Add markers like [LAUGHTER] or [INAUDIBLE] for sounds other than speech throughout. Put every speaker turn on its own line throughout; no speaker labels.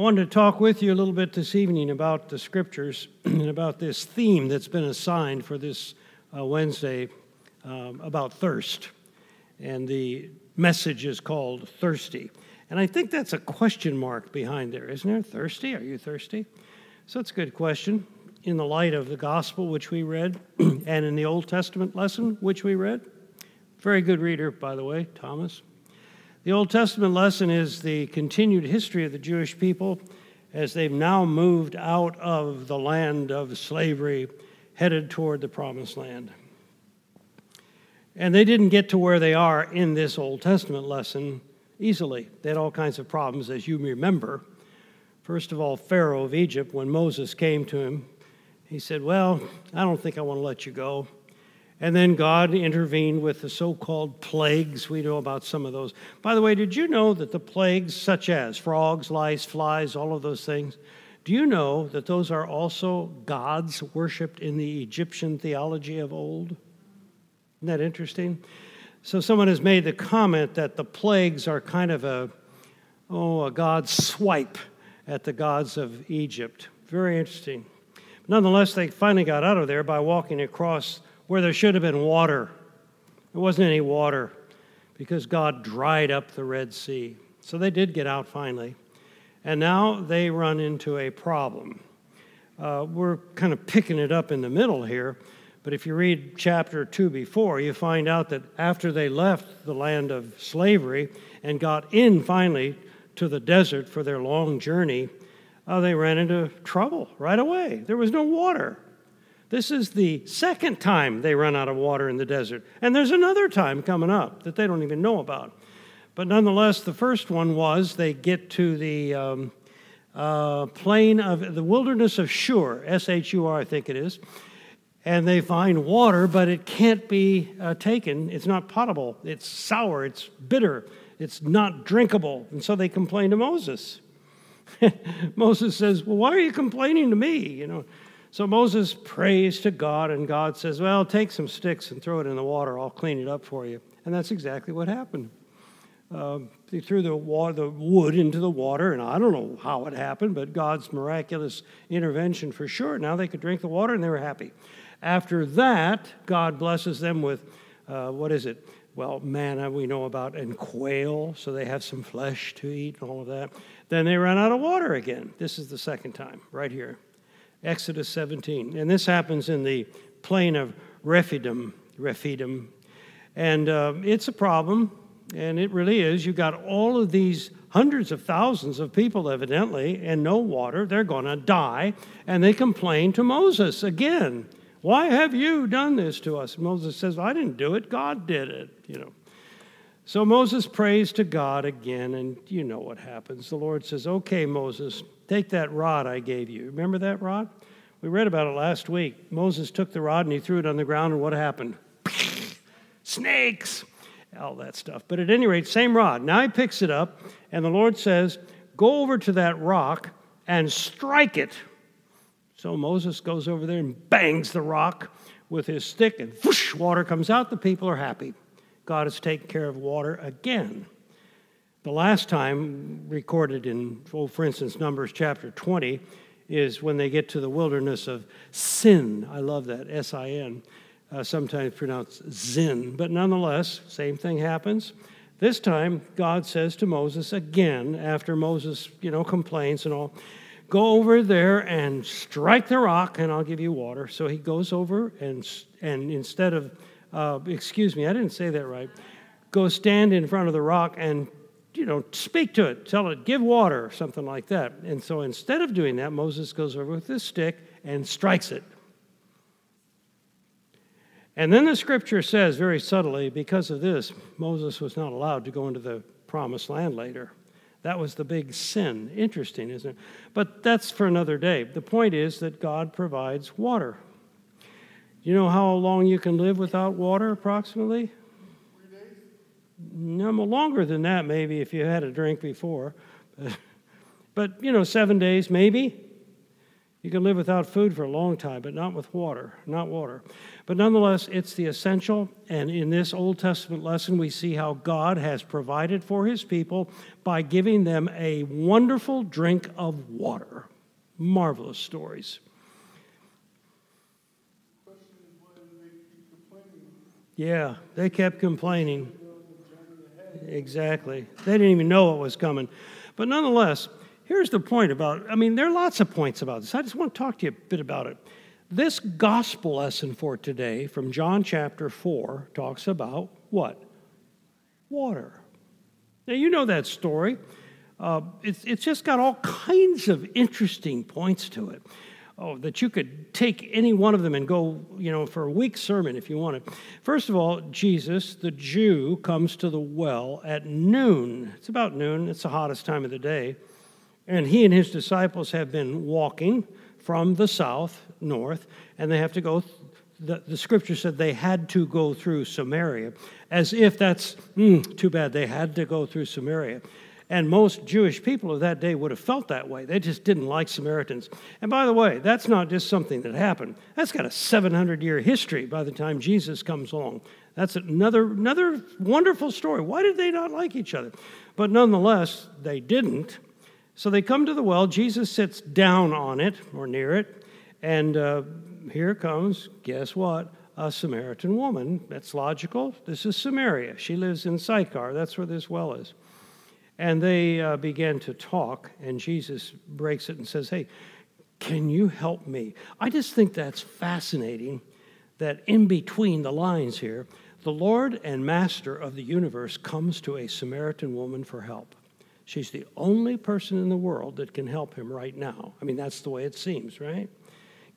I wanted to talk with you a little bit this evening about the scriptures [CLEARS THROAT] and about this theme that's been assigned for this uh, Wednesday um, about thirst. And the message is called Thirsty. And I think that's a question mark behind there, isn't there? Thirsty? Are you thirsty? So it's a good question in the light of the gospel which we read [CLEARS THROAT] and in the Old Testament lesson which we read. Very good reader, by the way, Thomas. The Old Testament lesson is the continued history of the Jewish people as they've now moved out of the land of slavery, headed toward the promised land. And they didn't get to where they are in this Old Testament lesson easily. They had all kinds of problems, as you remember. First of all, Pharaoh of Egypt, when Moses came to him, he said, Well, I don't think I want to let you go. And then God intervened with the so called plagues. We know about some of those. By the way, did you know that the plagues, such as frogs, lice, flies, all of those things, do you know that those are also gods worshiped in the Egyptian theology of old? Isn't that interesting? So someone has made the comment that the plagues are kind of a, oh, a god swipe at the gods of Egypt. Very interesting. Nonetheless, they finally got out of there by walking across where there should have been water. There wasn't any water because God dried up the Red Sea. So they did get out finally. And now they run into a problem. Uh, we're kind of picking it up in the middle here, but if you read chapter 2 before, you find out that after they left the land of slavery and got in finally to the desert for their long journey, uh, they ran into trouble right away. There was no water. This is the second time they run out of water in the desert. And there's another time coming up that they don't even know about. But nonetheless, the first one was they get to the um, uh, plain of the wilderness of Shur, S H U R, I think it is. And they find water, but it can't be uh, taken. It's not potable. It's sour. It's bitter. It's not drinkable. And so they complain to Moses. [LAUGHS] Moses says, Well, why are you complaining to me? You know, so Moses prays to God, and God says, Well, take some sticks and throw it in the water. I'll clean it up for you. And that's exactly what happened. Uh, they threw the, water, the wood into the water, and I don't know how it happened, but God's miraculous intervention for sure. Now they could drink the water, and they were happy. After that, God blesses them with, uh, what is it? Well, manna we know about, and quail, so they have some flesh to eat and all of that. Then they run out of water again. This is the second time, right here. Exodus 17. And this happens in the plain of Rephidim. Rephidim. And uh, it's a problem, and it really is. You've got all of these hundreds of thousands of people, evidently, and no water. They're going to die. And they complain to Moses again. Why have you done this to us? Moses says, I didn't do it. God did it, you know. So Moses prays to God again, and you know what happens. The Lord says, Okay, Moses, Take that rod I gave you. Remember that rod? We read about it last week. Moses took the rod and he threw it on the ground, and what happened? [LAUGHS] Snakes! All that stuff. But at any rate, same rod. Now he picks it up, and the Lord says, Go over to that rock and strike it. So Moses goes over there and bangs the rock with his stick, and whoosh, water comes out. The people are happy. God has taken care of water again. The last time recorded in, oh, for instance, Numbers chapter 20 is when they get to the wilderness of Sin. I love that, S I N, uh, sometimes pronounced Zin. But nonetheless, same thing happens. This time, God says to Moses again, after Moses, you know, complains and all, go over there and strike the rock, and I'll give you water. So he goes over and, and instead of, uh, excuse me, I didn't say that right, go stand in front of the rock and you know, speak to it, tell it, give water, something like that. And so instead of doing that, Moses goes over with his stick and strikes it. And then the scripture says very subtly, because of this, Moses was not allowed to go into the promised land later. That was the big sin. Interesting, isn't it? But that's for another day. The point is that God provides water. You know how long you can live without water, approximately? No, longer than that, maybe, if you had a drink before. [LAUGHS] But, you know, seven days, maybe. You can live without food for a long time, but not with water, not water. But nonetheless, it's the essential. And in this Old Testament lesson, we see how God has provided for his people by giving them a wonderful drink of water. Marvelous stories. Yeah, they kept complaining. Exactly. They didn't even know what was coming. But nonetheless, Here's the point about, I mean, there are lots of points about this. I just want to talk to you a bit about it. This gospel lesson for today from John chapter 4 talks about what? Water. Now, you know that story. Uh, it's, it's just got all kinds of interesting points to it. Oh, that you could take any one of them and go, you know, for a week sermon if you wanted. First of all, Jesus, the Jew, comes to the well at noon. It's about noon, it's the hottest time of the day. And he and his disciples have been walking from the south, north, and they have to go. The, the scripture said they had to go through Samaria, as if that's mm, too bad. They had to go through Samaria. And most Jewish people of that day would have felt that way. They just didn't like Samaritans. And by the way, that's not just something that happened. That's got a 700 year history by the time Jesus comes along. That's another, another wonderful story. Why did they not like each other? But nonetheless, they didn't. So they come to the well. Jesus sits down on it or near it. And uh, here comes, guess what? A Samaritan woman. That's logical. This is Samaria. She lives in Sychar. That's where this well is. And they uh, began to talk, and Jesus breaks it and says, Hey, can you help me? I just think that's fascinating that in between the lines here, the Lord and Master of the universe comes to a Samaritan woman for help. She's the only person in the world that can help him right now. I mean, that's the way it seems, right?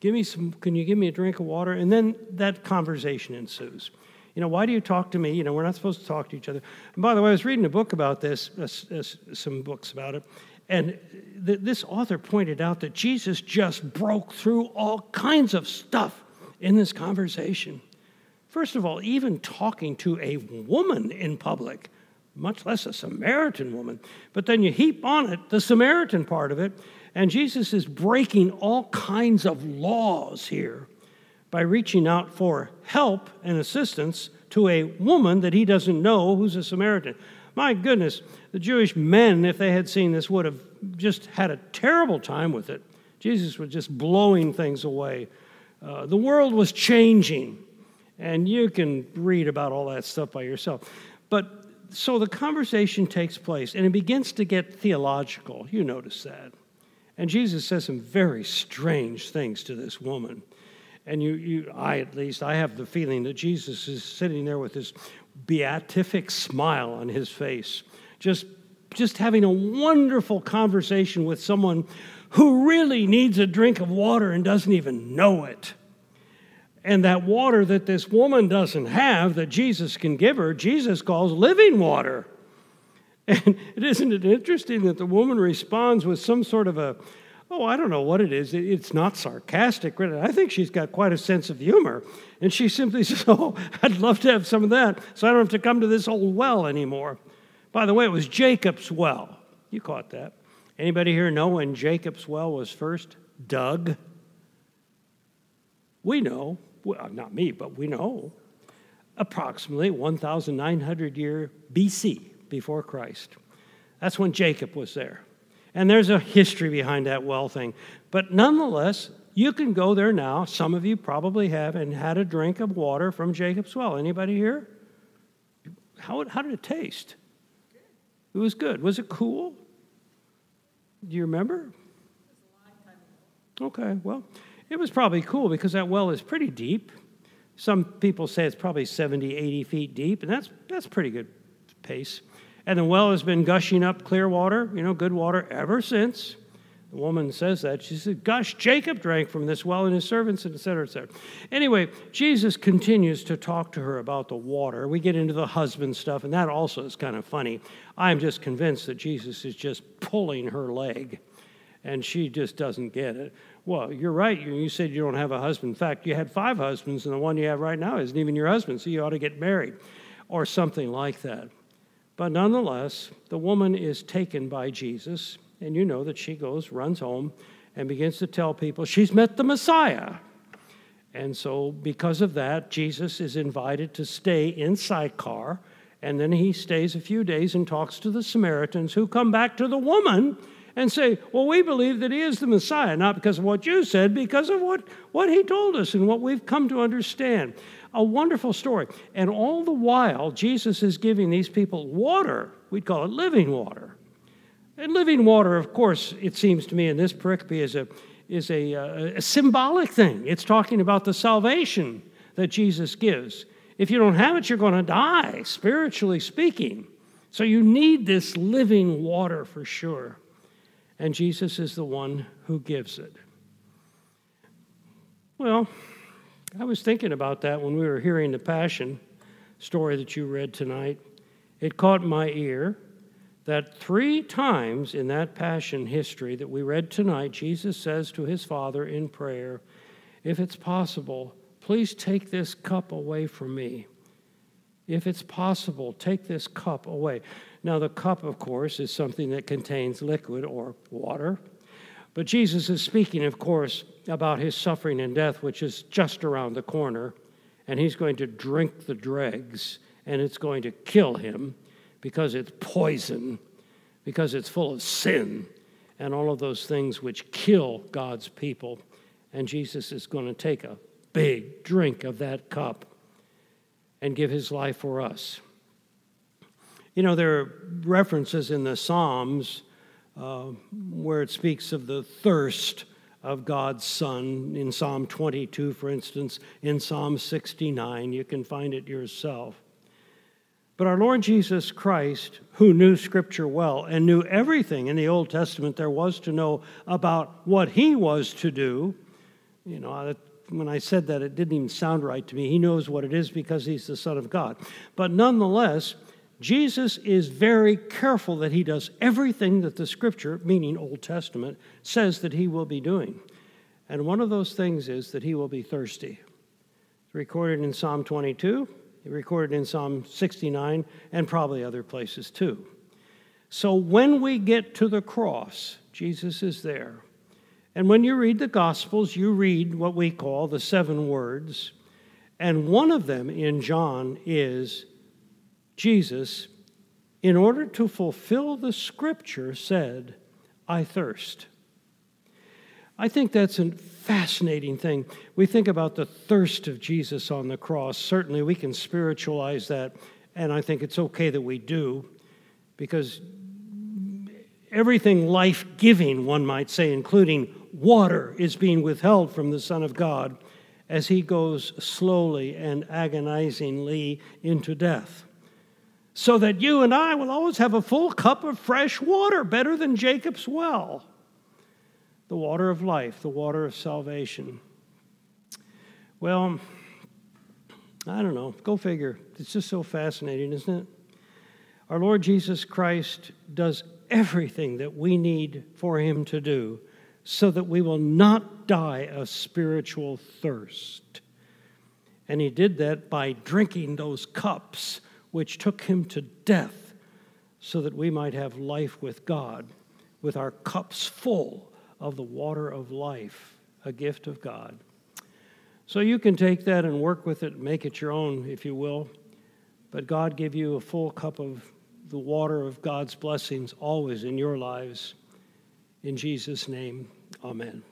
Give me some, can you give me a drink of water? And then that conversation ensues. You know, why do you talk to me? You know, we're not supposed to talk to each other. And by the way, I was reading a book about this, uh, uh, some books about it, and th- this author pointed out that Jesus just broke through all kinds of stuff in this conversation. First of all, even talking to a woman in public much less a Samaritan woman. But then you heap on it the Samaritan part of it, and Jesus is breaking all kinds of laws here by reaching out for help and assistance to a woman that he doesn't know who's a Samaritan. My goodness, the Jewish men, if they had seen this, would have just had a terrible time with it. Jesus was just blowing things away. Uh, the world was changing, and you can read about all that stuff by yourself. But so the conversation takes place and it begins to get theological. You notice that. And Jesus says some very strange things to this woman. And you, you, I at least, I have the feeling that Jesus is sitting there with this beatific smile on his face, just, just having a wonderful conversation with someone who really needs a drink of water and doesn't even know it. And that water that this woman doesn't have, that Jesus can give her, Jesus calls living water. [LAUGHS] And isn't it interesting that the woman responds with some sort of a, oh, I don't know what it is. It's not sarcastic. I think she's got quite a sense of humor. And she simply [LAUGHS] says, oh, I'd love to have some of that so I don't have to come to this old well anymore. By the way, it was Jacob's well. You caught that. Anybody here know when Jacob's well was first dug? We know well, not me, but we know, approximately 1,900 year BC, before Christ. That's when Jacob was there. And there's a history behind that well thing. But nonetheless, you can go there now. Some of you probably have and had a drink of water from Jacob's well. Anybody here? How, how did it taste? It was good. Was it cool? Do you remember? Okay, well, it was probably cool because that well is pretty deep. Some people say it's probably 70, 80 feet deep, and that's, that's pretty good pace. And the well has been gushing up clear water, you know, good water ever since. The woman says that. She said, Gosh, Jacob drank from this well and his servants, et cetera, et cetera. Anyway, Jesus continues to talk to her about the water. We get into the husband stuff, and that also is kind of funny. I'm just convinced that Jesus is just pulling her leg, and she just doesn't get it. Well, you're right. You said you don't have a husband. In fact, you had five husbands, and the one you have right now isn't even your husband, so you ought to get married, or something like that. But nonetheless, the woman is taken by Jesus, and you know that she goes, runs home, and begins to tell people she's met the Messiah. And so, because of that, Jesus is invited to stay in Sychar, and then he stays a few days and talks to the Samaritans who come back to the woman and say, Well, we believe that he is the Messiah, not because of what you said, because of what, what he told us and what we've come to understand. A wonderful story. And all the while, Jesus is giving these people water. We'd call it living water. And living water, of course, it seems to me in this pericope is a, is a, a, a symbolic thing. It's talking about the salvation that Jesus gives. If you don't have it, you're going to die, spiritually speaking. So you need this living water for sure. And Jesus is the one who gives it. Well, I was thinking about that when we were hearing the Passion story that you read tonight. It caught my ear that three times in that Passion history that we read tonight, Jesus says to his Father in prayer, If it's possible, please take this cup away from me. If it's possible, take this cup away. Now, the cup, of course, is something that contains liquid or water. But Jesus is speaking, of course, about his suffering and death, which is just around the corner, and he's going to drink the dregs, and it's going to kill him because it's poison, because it's full of sin, and all of those things which kill God's people. And Jesus is going to take a big drink of that cup and give his life for us. You know, there are references in the Psalms uh, where it speaks of the thirst of God's Son. In Psalm 22, for instance, in Psalm 69, you can find it yourself. But our Lord Jesus Christ, who knew Scripture well and knew everything in the Old Testament there was to know about what he was to do, you know, when I said that, it didn't even sound right to me. He knows what it is because he's the Son of God. But nonetheless, Jesus is very careful that he does everything that the scripture, meaning Old Testament, says that he will be doing. And one of those things is that he will be thirsty. It's recorded in Psalm 22, recorded in Psalm 69, and probably other places too. So when we get to the cross, Jesus is there. And when you read the Gospels, you read what we call the seven words. And one of them in John is Jesus, in order to fulfill the scripture, said, I thirst. I think that's a fascinating thing. We think about the thirst of Jesus on the cross. Certainly, we can spiritualize that, and I think it's okay that we do, because everything life giving, one might say, including water, is being withheld from the Son of God as he goes slowly and agonizingly into death so that you and I will always have a full cup of fresh water, better than Jacob's well. The water of life, the water of salvation. Well, I don't know. Go figure. It's just so fascinating, isn't it? Our Lord Jesus Christ does everything that we need for him to do so that we will not die of spiritual thirst. And he did that by drinking those cups which took him to death, so that we might have life with God, with our cups full of the water of life, a gift of God. So you can take that and work with it, make it your own, if you will. But God give you a full cup of the water of God's blessings always in your lives. In Jesus' name, amen.